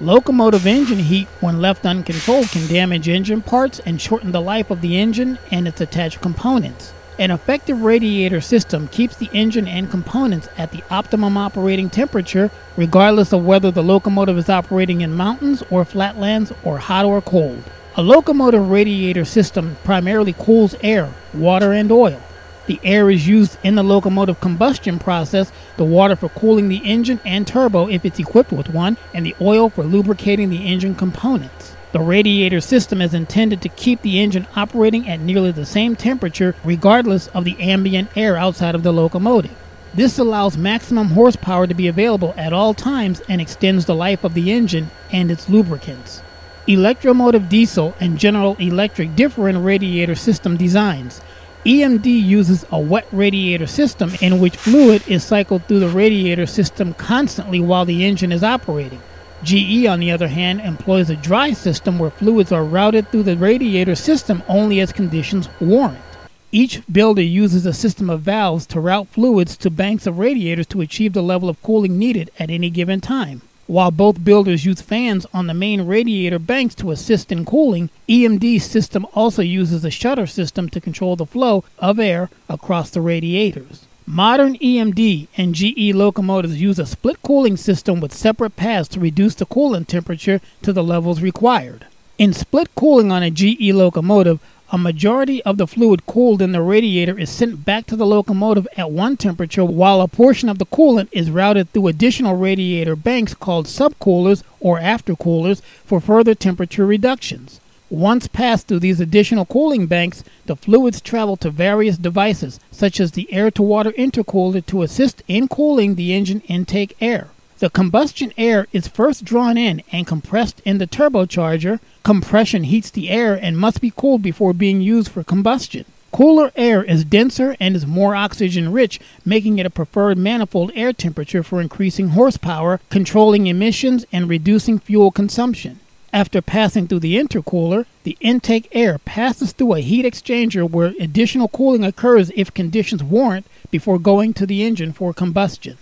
Locomotive engine heat, when left uncontrolled, can damage engine parts and shorten the life of the engine and its attached components. An effective radiator system keeps the engine and components at the optimum operating temperature, regardless of whether the locomotive is operating in mountains or flatlands or hot or cold. A locomotive radiator system primarily cools air, water, and oil. The air is used in the locomotive combustion process, the water for cooling the engine and turbo if it's equipped with one, and the oil for lubricating the engine components. The radiator system is intended to keep the engine operating at nearly the same temperature regardless of the ambient air outside of the locomotive. This allows maximum horsepower to be available at all times and extends the life of the engine and its lubricants. Electromotive diesel and General Electric differ in radiator system designs. EMD uses a wet radiator system in which fluid is cycled through the radiator system constantly while the engine is operating. GE, on the other hand, employs a dry system where fluids are routed through the radiator system only as conditions warrant. Each builder uses a system of valves to route fluids to banks of radiators to achieve the level of cooling needed at any given time. While both builders use fans on the main radiator banks to assist in cooling, EMD's system also uses a shutter system to control the flow of air across the radiators. Modern EMD and GE locomotives use a split cooling system with separate paths to reduce the coolant temperature to the levels required. In split cooling on a GE locomotive, a majority of the fluid cooled in the radiator is sent back to the locomotive at one temperature, while a portion of the coolant is routed through additional radiator banks called subcoolers or aftercoolers for further temperature reductions. Once passed through these additional cooling banks, the fluids travel to various devices, such as the air to water intercooler, to assist in cooling the engine intake air. The combustion air is first drawn in and compressed in the turbocharger. Compression heats the air and must be cooled before being used for combustion. Cooler air is denser and is more oxygen rich, making it a preferred manifold air temperature for increasing horsepower, controlling emissions, and reducing fuel consumption. After passing through the intercooler, the intake air passes through a heat exchanger where additional cooling occurs if conditions warrant before going to the engine for combustion.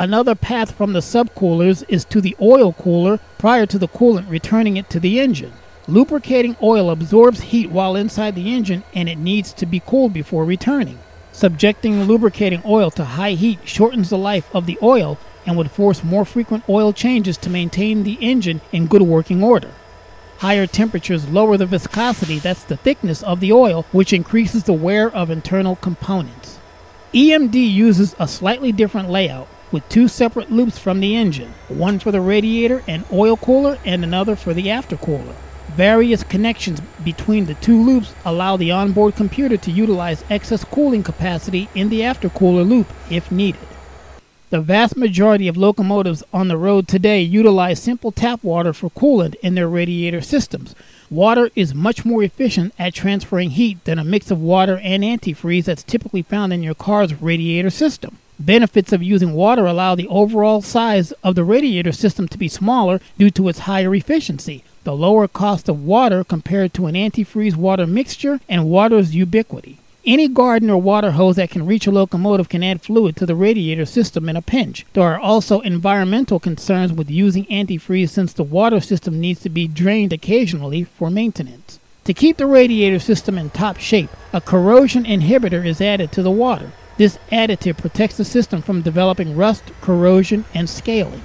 Another path from the subcoolers is to the oil cooler prior to the coolant returning it to the engine. Lubricating oil absorbs heat while inside the engine and it needs to be cooled before returning. Subjecting lubricating oil to high heat shortens the life of the oil and would force more frequent oil changes to maintain the engine in good working order. Higher temperatures lower the viscosity, that's the thickness of the oil, which increases the wear of internal components. EMD uses a slightly different layout with two separate loops from the engine, one for the radiator and oil cooler and another for the aftercooler. Various connections between the two loops allow the onboard computer to utilize excess cooling capacity in the aftercooler loop if needed. The vast majority of locomotives on the road today utilize simple tap water for coolant in their radiator systems. Water is much more efficient at transferring heat than a mix of water and antifreeze that's typically found in your car's radiator system. Benefits of using water allow the overall size of the radiator system to be smaller due to its higher efficiency, the lower cost of water compared to an antifreeze water mixture, and water's ubiquity. Any garden or water hose that can reach a locomotive can add fluid to the radiator system in a pinch. There are also environmental concerns with using antifreeze since the water system needs to be drained occasionally for maintenance. To keep the radiator system in top shape, a corrosion inhibitor is added to the water. This additive protects the system from developing rust, corrosion, and scaling.